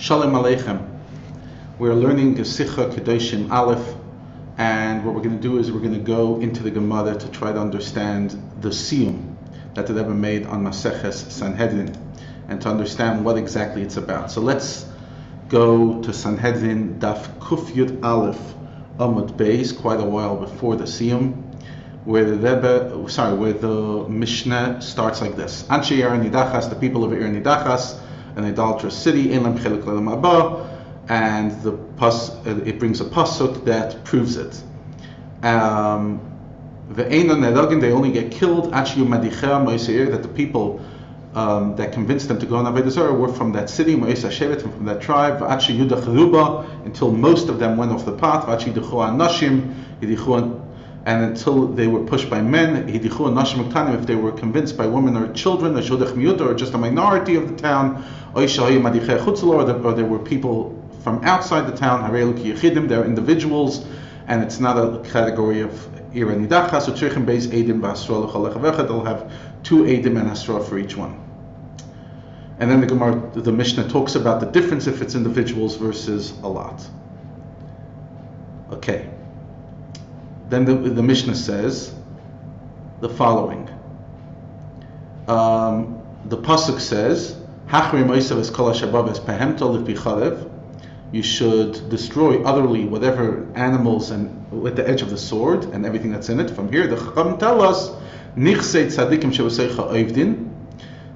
Shalom Aleichem. We're learning Gesicha Kedoshim Aleph, and what we're going to do is we're going to go into the Gemara to try to understand the Siyum that the Rebbe made on Maseches Sanhedrin, and to understand what exactly it's about. So let's go to Sanhedrin Daf Kuf Aleph Amud Beis, quite a while before the Siyum, where the Rebbe, sorry, where the Mishnah starts like this: Anshe Yer the people of Nidachas, an idolatrous city, and the pas, it brings a pasuk that proves it. Um, they only get killed. That the people um, that convinced them to go on Avodah were from that city, Moisa Shevet, from that tribe, until most of them went off the path, Nashim, and until they were pushed by men, if they were convinced by women or children, or just a minority of the town, or there were people from outside the town, they're individuals, and it's not a category of iranidacha, so Tzirchim Beis Edim V'Asra they'll have two Edim and Asra for each one. And then the Gemara, the Mishnah talks about the difference if it's individuals versus a lot. Okay. Then the, the Mishnah says the following. Um, the pasuk says, You should destroy utterly whatever animals and with the edge of the sword and everything that's in it. From here, the Chacham tell us,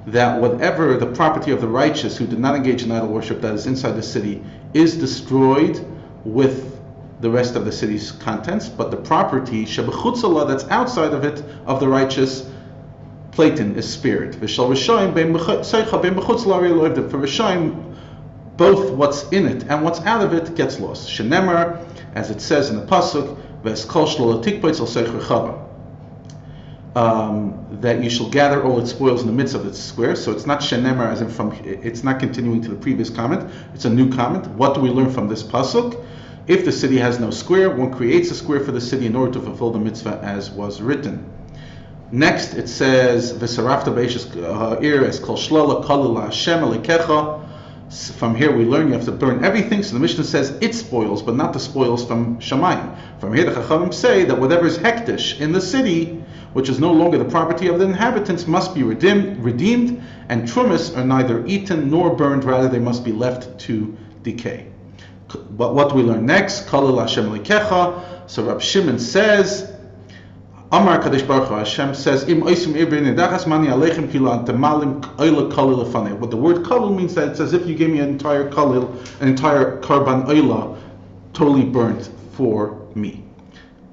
that whatever the property of the righteous who did not engage in idol worship that is inside the city is destroyed with the rest of the city's contents, but the property shebechutzala that's outside of it of the righteous Platon is spared. For Rishayim, both what's in it and what's out of it gets lost. Shenemer, as it says in the pasuk, um, that you shall gather all its spoils in the midst of its square. So it's not shenemer as in from. It's not continuing to the previous comment. It's a new comment. What do we learn from this pasuk? If the city has no square, one creates a square for the city in order to fulfill the mitzvah as was written. Next, it says, "V'sarafta beishas uh, ha'ir es kol shlala kalila Hashem alikecha." From here, we learn you have to burn everything. So the Mishnah says it spoils, but not the spoils from Shemayim. From here, the Chachamim say that whatever is hektish in the city, which is no longer the property of the inhabitants, must be redeemed, redeemed and trumas are neither eaten nor burned; rather, they must be left to decay. But what we learn next? Kalil Hashem Likecha. So Rab Shimon says, Amar Kadesh Baruch Hu, Hashem says, Im oisim ibrin nedachas mani alechem kila temalim oila kalil afanei. What the word kalil means that it's as if you gave me an entire kalil, an entire karban oila, totally burnt for me.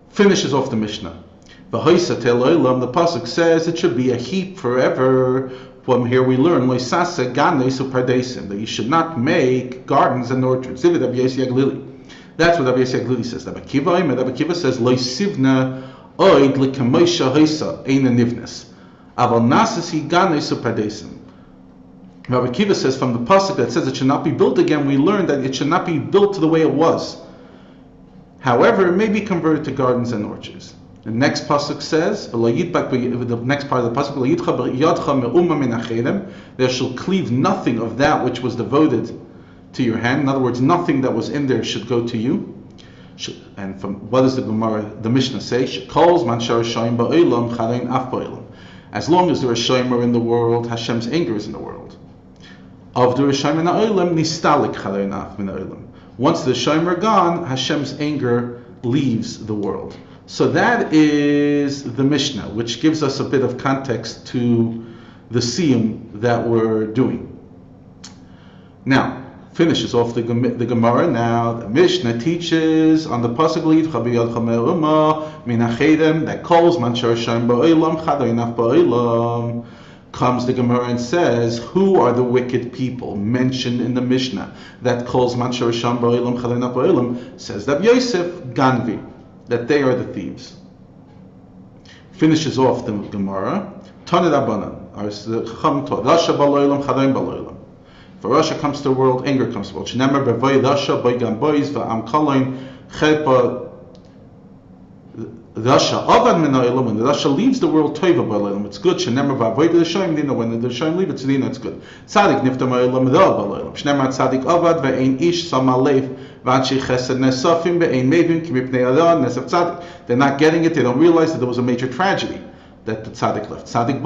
Finishes off the Mishnah. The the pasuk says it should be a heap forever. From here we learn that you should not make gardens and orchards. That's what Rabbi Yossi says. Rabbi Akiva, says loisivna oid lekamoisha hoisa eina nivnes. Aval nasasi ganes upardesim. Rabbi Akiva says from the pasuk that says it should not be built again, we learn that it should not be built the way it was. However, it may be converted to gardens and orchards. The next pasuk says, the next part of the pasuk, there shall cleave nothing of that which was devoted to your hand. In other words, nothing that was in there should go to you. And from what does the Gemara, the Mishnah say? As long as there are shomer in the world, Hashem's anger is in the world. Of the Rishayim Once the shomer are gone, Hashem's anger leaves the world. So that is the Mishnah, which gives us a bit of context to the siyum that we're doing. Now, finishes off the, the Gemara. Now, the Mishnah teaches on the pasuk lead that calls manchar shem ba'olam chadaynaf ba'olam comes the Gemara and says, who are the wicked people mentioned in the Mishnah that calls manchar shem ba'olam chadaynaf ba'olam? Says that Yosef Ganvi that they are the thieves. Finishes off the Gemara. Tanid Abanan. Baloilam. For Rasha comes to the world, anger comes to the world. Shnemer bevoy Rasha boygam boys va'am kalain chepa Rasha avad min ha'olam, when the Rasha leaves the world, toiva ba'olam, it's good. Shenemar v'avoid l'shoyim dina, when the Shoyim leave, it's dina, it's good. Tzadik nifta ma'olam ra ba'olam. Shnemar tzadik avad ve'ein ish sama They're not getting it, they don't realize that there was a major tragedy that the tzaddik left. Tzaddik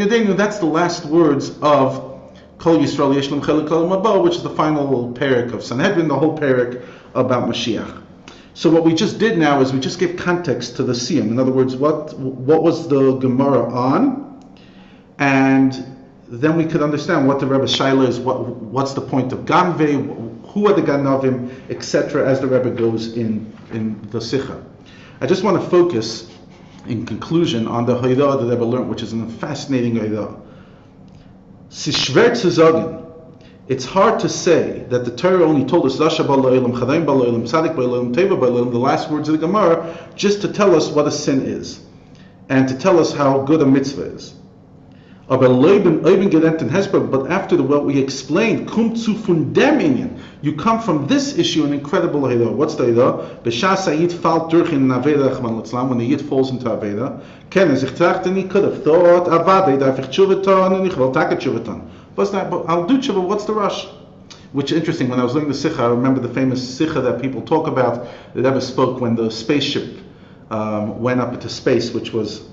yadenu, that's the last words of Kol Yisrael Yeshlam Chelik Mabo, which is the final parak of Sanhedrin, the whole parak about Mashiach. So what we just did now is we just gave context to the Siyum. In other words, what what was the Gemara on, and then we could understand what the Rebbe Shaila is. What what's the point of Ganve? Who are the Ganavim, etc. As the Rebbe goes in in the Sikha. I just want to focus, in conclusion, on the Haydah that the Rebbe learned, which is a fascinating Haydah. It's hard to say that the Torah only told us Rasha Bala'ilam, Chadaim Bala'ilam, Tzadik Bala'ilam, Teva Bala'ilam, the last words of the Gemara, just to tell us what a sin is and to tell us how good a mitzvah is. But after the what we explained, kum zu fundeminian, you come from this issue an incredible hira. What's the hira? B'shas hayid falt durch in aveda chman when the yid falls into aveda, ken sich tracht and he could have thought, avada, darf ich tshuvaton, and ich will take a tshuvaton. What's that? But I'll do tshuva, what's the rush? Which is interesting, when I was learning the Sikha, I remember the famous Sikha that people talk about, that ever spoke when the spaceship um, went up into space, which was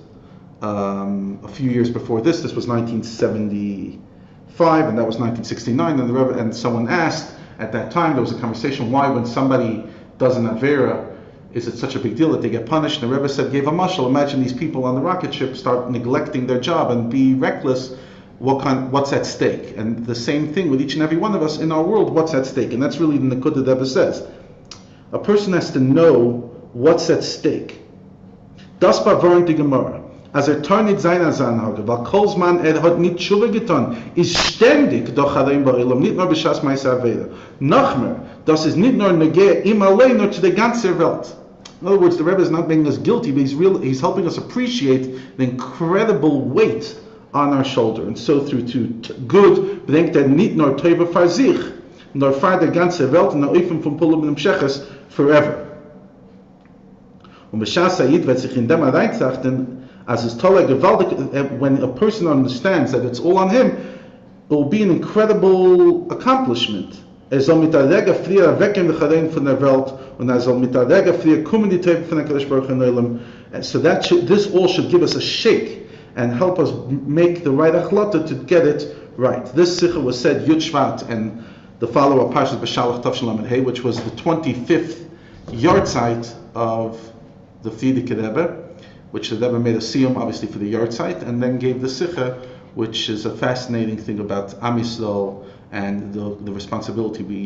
um, a few years before this. This was 1975, and that was 1969. And, the Rebbe, and someone asked at that time, there was a conversation, why when somebody does an Avera, is it such a big deal that they get punished? And the Rebbe said, gave a mashal. Imagine these people on the rocket ship start neglecting their job and be reckless. What kind, what's at stake? And the same thing with each and every one of us in our world, what's at stake? And that's really the Nakud that Rebbe says. A person has to know what's at stake. Das Bavarin die Gemara. Als er tun nicht seiner sein hat, weil Kolzmann, er hat nicht Schuwe getan, ist ständig doch Harim Barilam, nicht nur Bishas Meisa Aveda. Noch mehr, das ist nicht nur Negeh, ihm allein, nur zu der ganzen Welt. In other words, the Rebbe is not making us guilty, but he's, real, he's helping us appreciate the incredible weight on our shoulder. And so through to good, bedenkt er nicht nur Teuva für sich, nur für die ganze Welt, und Oifen von Pulam und Sheches forever. Und Bishas Ayid wird sich in dem reinzachten, as is tolle gewaltig, uh, when a person understands that it's all on him, it will be an incredible accomplishment. So that should, this all should give us a shake and help us make the right achlata to get it right. This sikha was said Yud Shvat and the follow-up Parashat B'Shalach Tav Shalom Hey, which was the 25th yahrzeit of the Frierdiker Rebbe which the Rebbe made a siyum, obviously, for the yahrzeit, and then gave the Sikha, which is a fascinating thing about Am and the, the responsibility we